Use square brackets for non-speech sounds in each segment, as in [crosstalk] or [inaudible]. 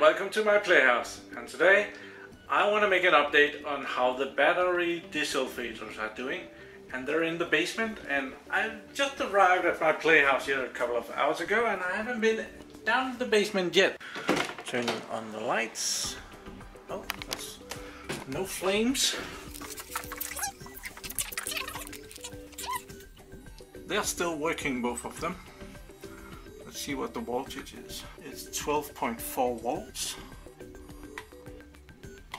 welcome to my playhouse. And today I want to make an update on how the battery diesel desulfators are doing. And they're in the basement and I just arrived at my playhouse here a couple of hours ago and I haven't been down the basement yet. Turning on the lights. Oh, that's no flames. They're still working, both of them. See what the voltage is. It's 12.4 volts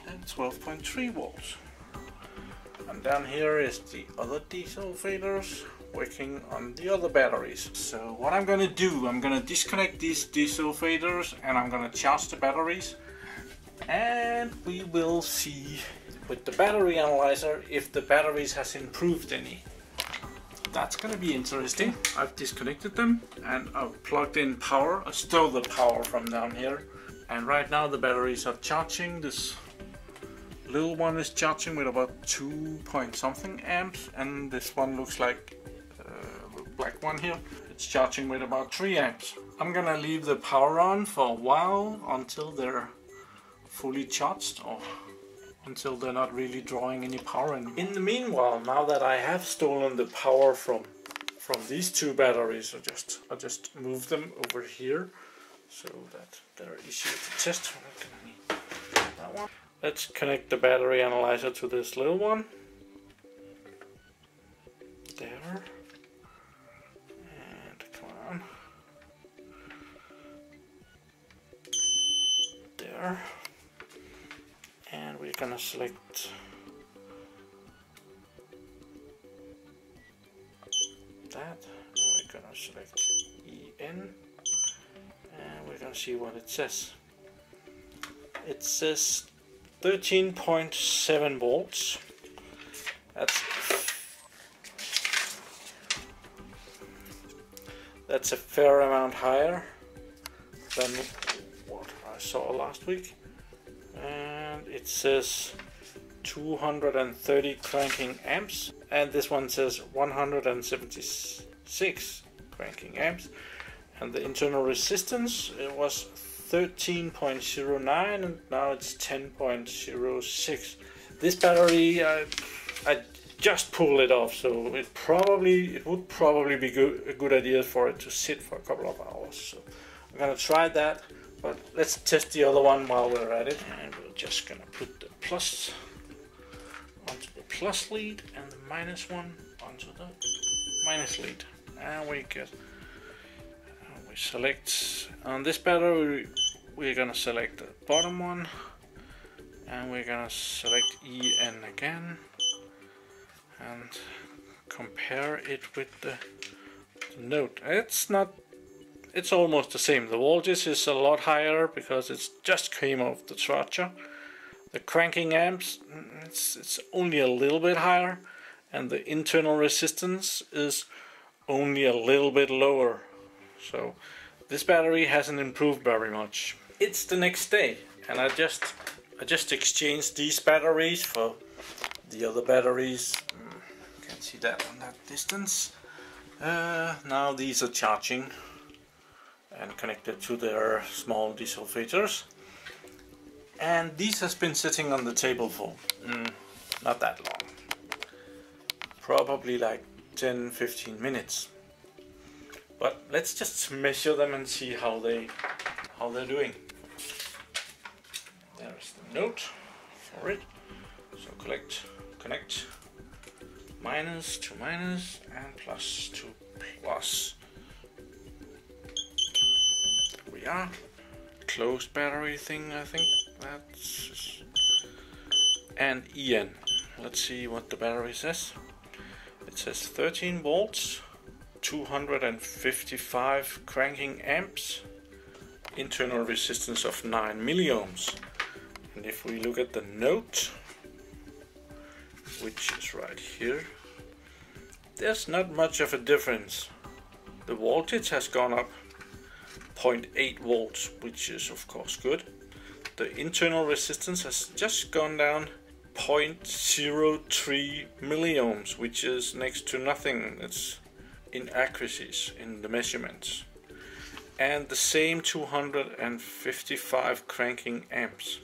and 12.3 volts. And down here is the other desulfators working on the other batteries. So what I'm gonna do, I'm gonna disconnect these desulfators and I'm gonna charge the batteries and we will see with the battery analyzer if the batteries has improved any that's gonna be interesting. I've disconnected them and I've plugged in power, I stole the power from down here. And right now the batteries are charging. This little one is charging with about two point something amps and this one looks like uh, the black one here. It's charging with about three amps. I'm gonna leave the power on for a while until they're fully charged or until they're not really drawing any power. And in the meanwhile, now that I have stolen the power from from these two batteries, I just I just move them over here so that they're easier to test. Let's connect the battery analyzer to this little one. There. And come on. There and we're gonna select that and we're gonna select EN and we're gonna see what it says. It says 13.7 volts. That's that's a fair amount higher than what I saw last week it says 230 cranking amps. And this one says 176 cranking amps. And the internal resistance it was 13.09 and now it's 10.06 this battery I, I just pulled it off so it probably it would probably be good, a good idea for it to sit for a couple of hours. So I'm gonna try that but let's test the other one while we're at it. And we're just gonna put the plus onto the plus lead and the minus one onto the minus lead. And we get, we select, on this battery we're gonna select the bottom one and we're gonna select EN again and compare it with the note. It's not it's almost the same. The voltage is a lot higher because it's just came off the charger. The cranking amps, it's, it's only a little bit higher and the internal resistance is only a little bit lower. So this battery hasn't improved very much. It's the next day and I just I just exchanged these batteries for the other batteries. Mm, you can see that on that distance. Uh, now these are charging and connected to their small diesel desulfators. And this has been sitting on the table for mm, not that long. Probably like 10-15 minutes. But let's just measure them and see how they how they're doing. There's the note for it. So collect, connect minus to minus and plus to plus we are. Closed battery thing, I think that's. And EN. Let's see what the battery says. It says 13 volts, 255 cranking amps, internal resistance of 9 milliohms. And if we look at the note, which is right here, there's not much of a difference. The voltage has gone up 0.8 volts, which is of course good. The internal resistance has just gone down 0.03 milliohms, which is next to nothing. It's inaccuracies in the measurements. and the same 255 cranking amps.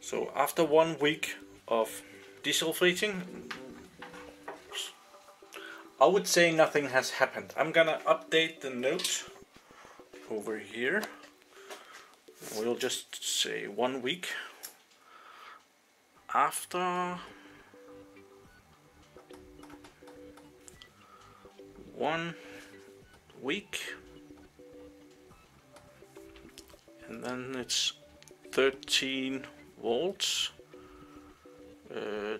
So after one week of desulfating, I would say nothing has happened. I'm gonna update the note over here. We'll just say one week after one week and then it's 13 volts uh,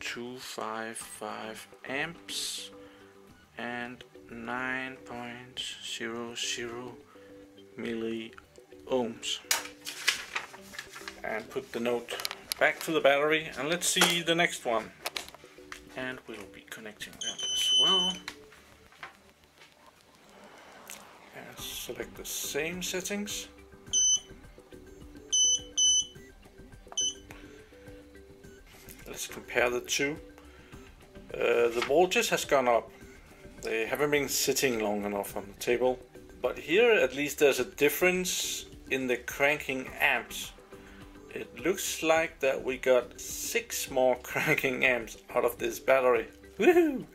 255 amps and 9.00 milli ohms and put the note back to the battery and let's see the next one. And we'll be connecting that as well. And select the same settings. Let's compare the two. Uh, the voltage has gone up they haven't been sitting long enough on the table. But here at least there's a difference in the cranking amps. It looks like that we got six more [laughs] cranking amps out of this battery. Woohoo!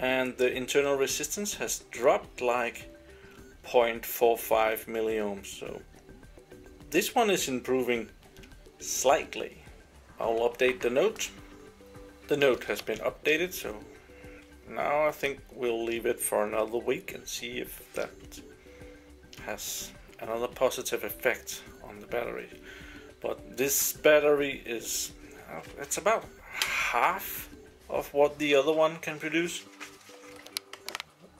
and the internal resistance has dropped like 0.45 milliohms so this one is improving slightly. I'll update the note. The note has been updated so now I think we'll leave it for another week and see if that has another positive effect on the battery. But this battery is it's about half of what the other one can produce.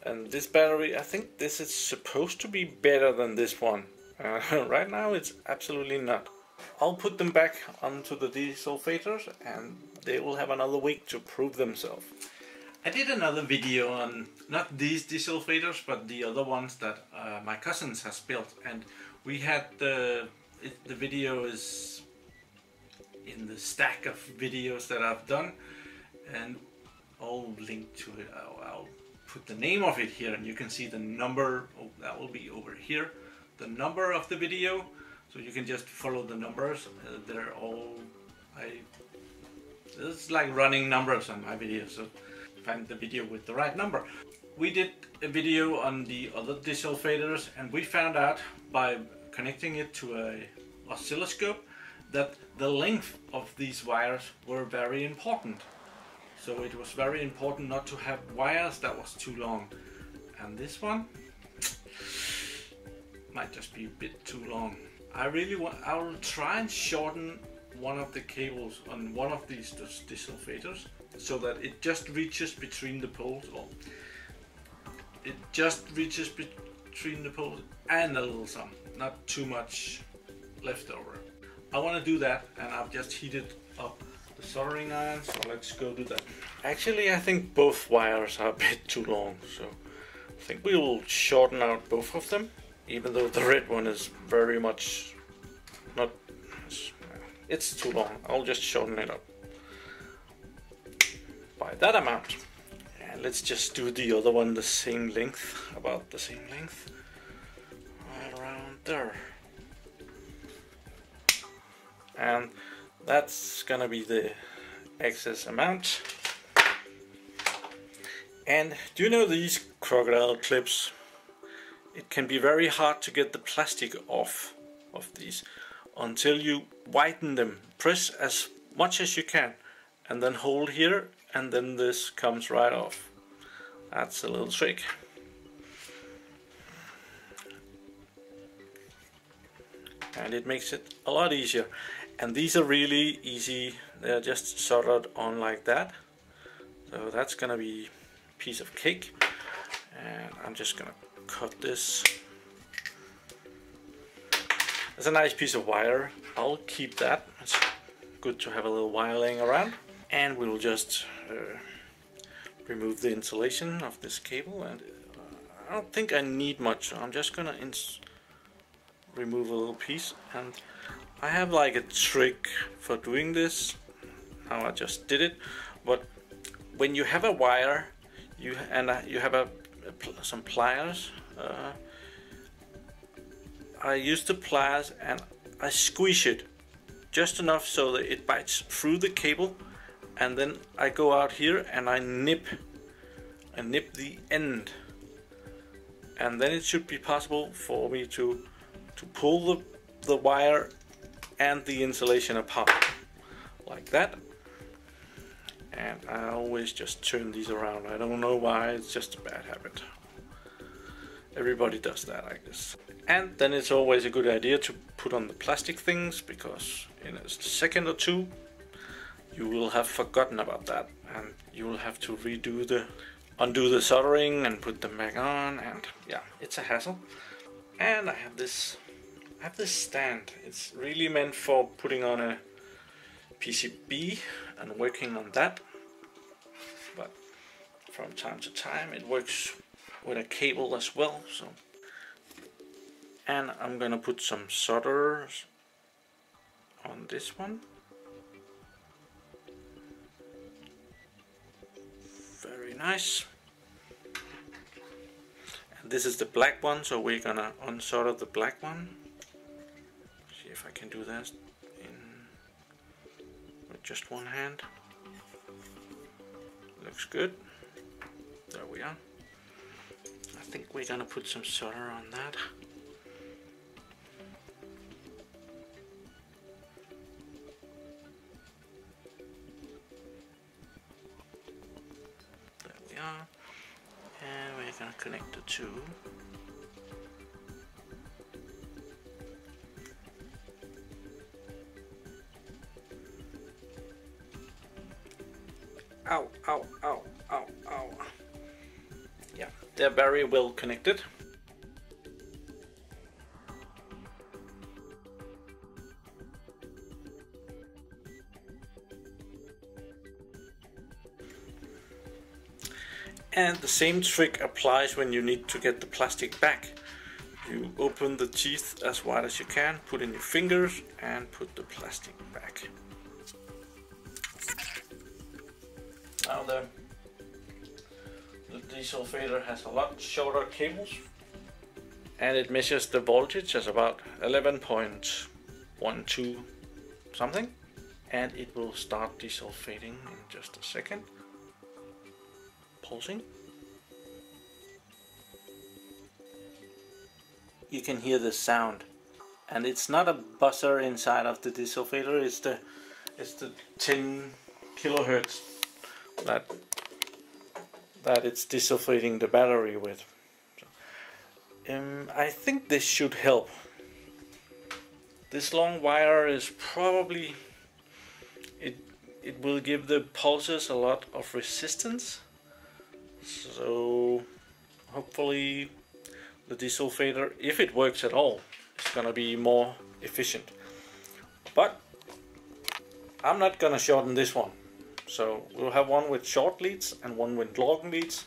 And this battery I think this is supposed to be better than this one. Uh, [laughs] right now it's absolutely not. I'll put them back onto the desulfators and they will have another week to prove themselves I did another video on not these desulfators but the other ones that uh, my cousins has built. And we had the it, the video is in the stack of videos that I've done. And I'll link to it. I'll, I'll put the name of it here and you can see the number oh, that will be over here. The number of the video. So you can just follow the numbers. Uh, they're all I it's like running numbers on my videos. So find the video with the right number we did a video on the other desulfators and we found out by connecting it to a oscilloscope that the length of these wires were very important so it was very important not to have wires that was too long. And this one might just be a bit too long. I really want, I will try and shorten one of the cables on one of these desulfators so that it just reaches between the poles or it just reaches between the poles and a little some, not too much left over. I want to do that and I've just heated up the soldering iron, so let's go do that. Actually, I think both wires are a bit too long, so I think we will shorten out both of them, even though the red one is very much not, it's too long. I'll just shorten it up by that amount. And let's just do the other one the same length, about the same length, right around there. And that's gonna be the excess amount. And do you know these crocodile clips? It can be very hard to get the plastic off of these until you whiten them. Press as much as you can and then hold here and then this comes right off. That's a little trick. And it makes it a lot easier. And these are really easy. They're just soldered on like that. So that's gonna be a piece of cake. And I'm just gonna cut this. It's a nice piece of wire. I'll keep that. It's good to have a little wire laying around and we'll just uh, remove the insulation of this cable and uh, I don't think I need much. I'm just gonna remove a little piece and I have like a trick for doing this how I just did it but when you have a wire you and uh, you have a, some pliers uh, I use the pliers and I squeeze it just enough so that it bites through the cable and then I go out here and I nip I nip the end. And then it should be possible for me to to pull the, the wire and the insulation apart like that. And I always just turn these around. I don't know why it's just a bad habit. Everybody does that I guess. And then it's always a good idea to put on the plastic things because in a second or two you will have forgotten about that and you will have to redo the undo the soldering and put them back on and yeah it's a hassle. And I have this I have this stand. It's really meant for putting on a PCB and working on that. But from time to time it works with a cable as well so. And I'm gonna put some solders on this one nice. And this is the black one so we're gonna unsolder the black one. See if I can do that in with just one hand. Looks good. There we are. I think we're gonna put some solder on that two ow ow ow ow ow. Yeah they're very well connected And the same trick applies when you need to get the plastic back. You open the teeth as wide as you can, put in your fingers and put the plastic back. Now the, the desulfator has a lot shorter cables and it measures the voltage as about 11.12 something and it will start desulfating in just a second pulsing. You can hear the sound. And it's not a buzzer inside of the desulfator it's the it's the 10 kilohertz that that it's desulfating the battery with. Um, I think this should help. This long wire is probably it it will give the pulses a lot of resistance so hopefully the desulfator, if it works at all, is gonna be more efficient. But I'm not gonna shorten this one. So we'll have one with short leads and one with long leads.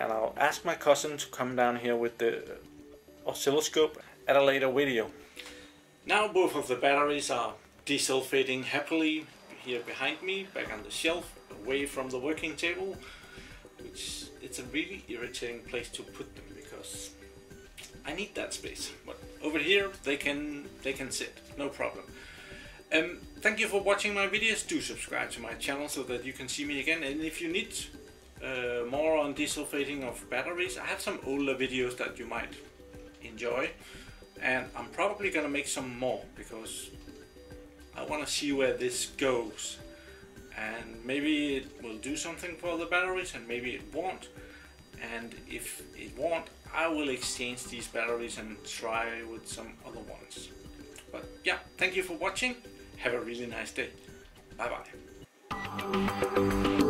And I'll ask my cousin to come down here with the oscilloscope at a later video. Now both of the batteries are desulfating happily here behind me, back on the shelf, away from the working table which it's a really irritating place to put them because I need that space. But over here they can they can sit, no problem. Um, thank you for watching my videos. Do subscribe to my channel so that you can see me again. And if you need uh, more on desulfating of batteries, I have some older videos that you might enjoy. And I'm probably gonna make some more because I want to see where this goes and maybe it will do something for the batteries and maybe it won't. And if it won't I will exchange these batteries and try with some other ones. But yeah thank you for watching. Have a really nice day. Bye bye